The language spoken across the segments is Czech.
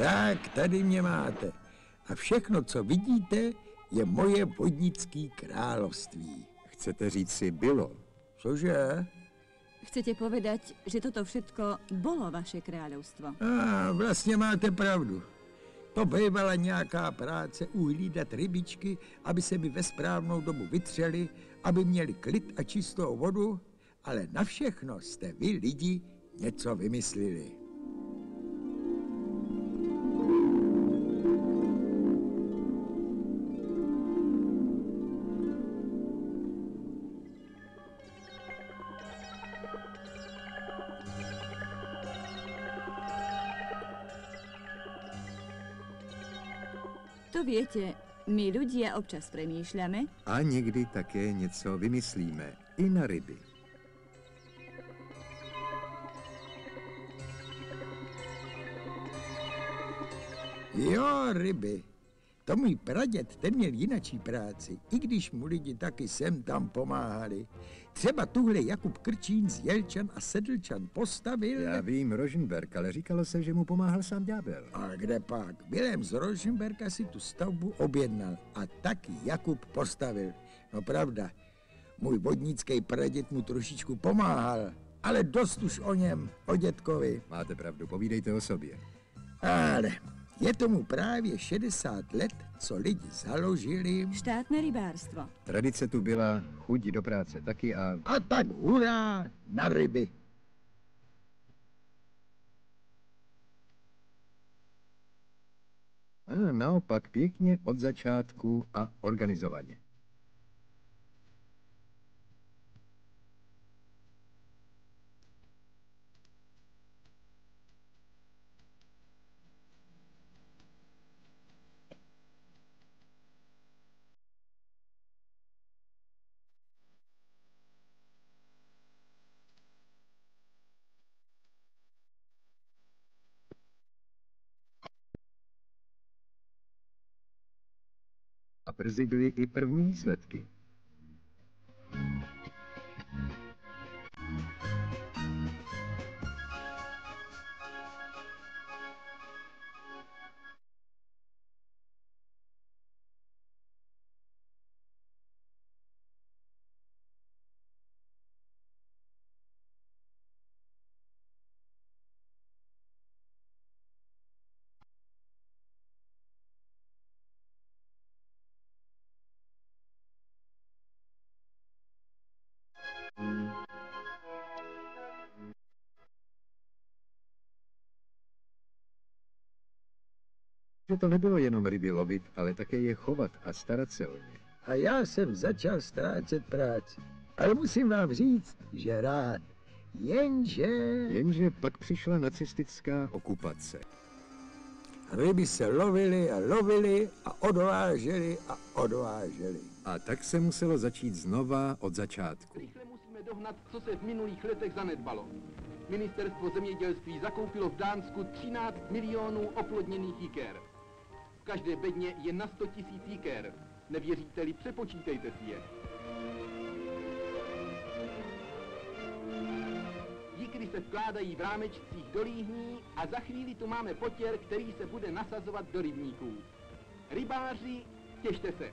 Tak, tady mě máte. A všechno, co vidíte, je moje vodnické království. Chcete říct si bylo? Cože? Chcete povedať, že toto všetko bolo vaše kráľovstvo? A, vlastně máte pravdu. To bývala nějaká práce uhlídat rybičky, aby se mi ve správnou dobu vytřeli, aby měli klid a čistou vodu, ale na všechno jste vy lidi něco vymyslili. To viete, my ľudia občas premýšľame, A někdy také něco vymyslíme. I na ryby. Jo, ryby. To můj praděd, ten měl jinačí práci, i když mu lidi taky sem tam pomáhali. Třeba tuhle Jakub Krčín z Jelčan a Sedlčan postavil... Já vím Roženberg, ale říkalo se, že mu pomáhal sám ďábel. A kde pak? Vilém z Rožemberka si tu stavbu objednal a taky Jakub postavil. No pravda, můj vodnický praděd mu trošičku pomáhal, ale dost už o něm, o dětkovi. Máte pravdu, povídejte o sobě. Ale je tomu právě 60 let, co lidi založili štátne rybárstvo. Tradice tu byla, chuť do práce taky a a tak hurá na ryby. A naopak pěkně od začátku a organizovaně. Brzy byly i první výsledky. Že to nebylo jenom ryby lovit, ale také je chovat a starat se o ně. A já jsem začal ztrácet práci. Ale musím vám říct, že rád. Jenže Jenže pak přišla nacistická okupace. ryby se lovily a lovily a odvážely a odvážely. A tak se muselo začít znova od začátku. Rychle musíme dohnat, co se v minulých letech zanedbalo. Ministerstvo zemědělství zakoupilo v Dánsku 13 milionů oplodněných jiker. V každé bedně je na 100 tisíc jiker. Nevěříte-li, přepočítejte si je. Jikry se vkládají v rámečcích do líhní a za chvíli tu máme potěr, který se bude nasazovat do rybníků. Rybáři, těšte se.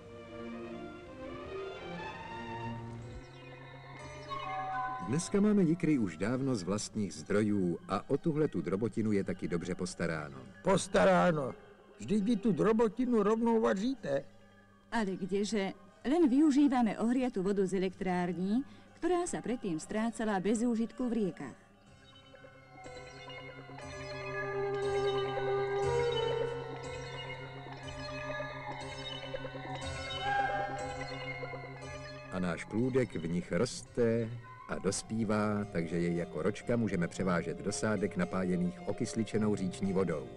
Dneska máme jikry už dávno z vlastních zdrojů a o tuhle tu drobotinu je taky dobře postaráno. Postaráno. Vždyť vy tu drobotinu rovnou vaříte. Ale kdeže, len využívame ohriatú vodu z elektrární, ktorá sa predtým strácala bez úžitku v riekach. A náš plůdek v nich roste a dospívá, takže jej jako ročka můžeme převážet do sádek napájených okysličenou říční vodou.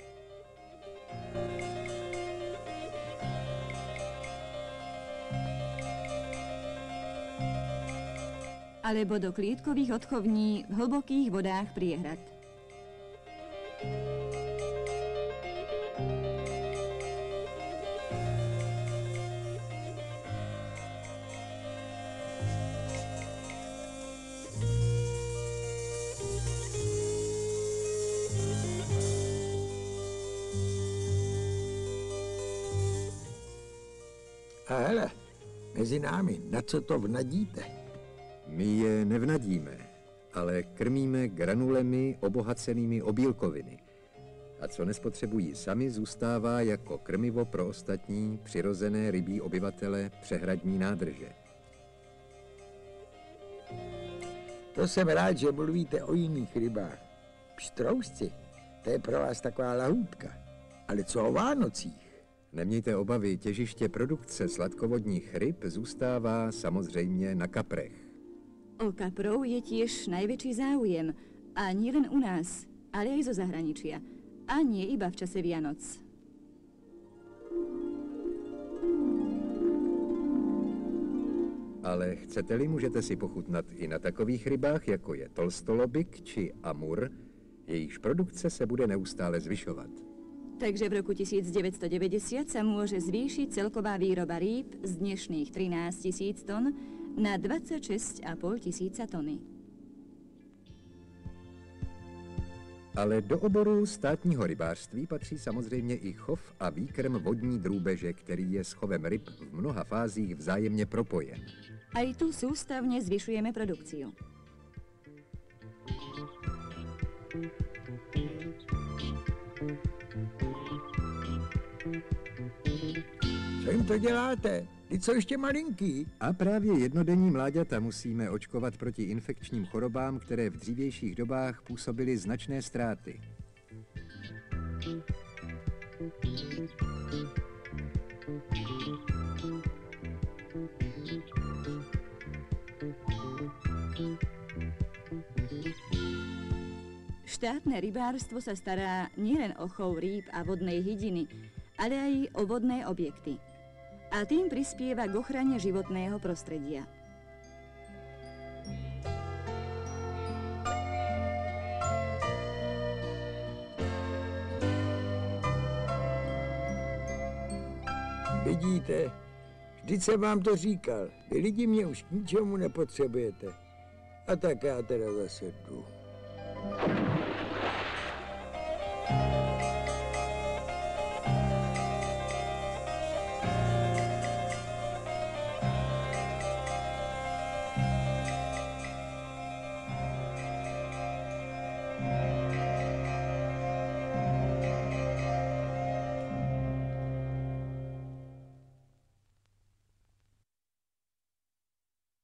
Alebo do klietkových odchovní v hlbokých vodách priehrad. A hele, mezi námi, na co to vnadíte? My je nevnadíme, ale krmíme granulemi obohacenými o bílkoviny. A co nespotřebují sami, zůstává jako krmivo pro ostatní přirozené rybí obyvatele přehradní nádrže. To jsem rád, že mluvíte o jiných rybách. Pštrousci, to je pro vás taková lahůdka. Ale co o Vánocích? Nemějte obavy, těžiště produkce sladkovodních ryb zůstává samozřejmě na kaprech. O kaprov je tiež najväčší záujem. A nie len u nás, ale aj zo zahraničia. A nie iba v čase Vianoc. Ale chcete-li, můžete si pochutnat i na takových rybách, jako je tolstolobik či amur, jejichž produkce se bude neustále zvyšovat. Takže v roku 1990 sa môže zvýšiť celková výroba rýb z dnešných 13 tisíc ton na 26,5 tisíca tony. Ale do oboru státního rybářství patří samozřejmě i chov a výkrm vodní drůbeže, který je s chovem ryb v mnoha fázích vzájemně propojen. Aj tu sústavne zvyšujeme produkciu. Co jim to děláte? Ty co ještě malinký? A právě jednodenní mláďata musíme očkovat proti infekčním chorobám, které v dřívějších dobách působily značné ztráty. Štátne rybárstvo sa stará nielen o chov rýb a vodnej hydiny, ale aj o vodné objekty. A tým prispieva k ochrane životného prostredia. Vidíte, vždyť jsem vám to říkal. Vy lidi mě už k ničemu nepotřebujete. A tak já teda zase jdu.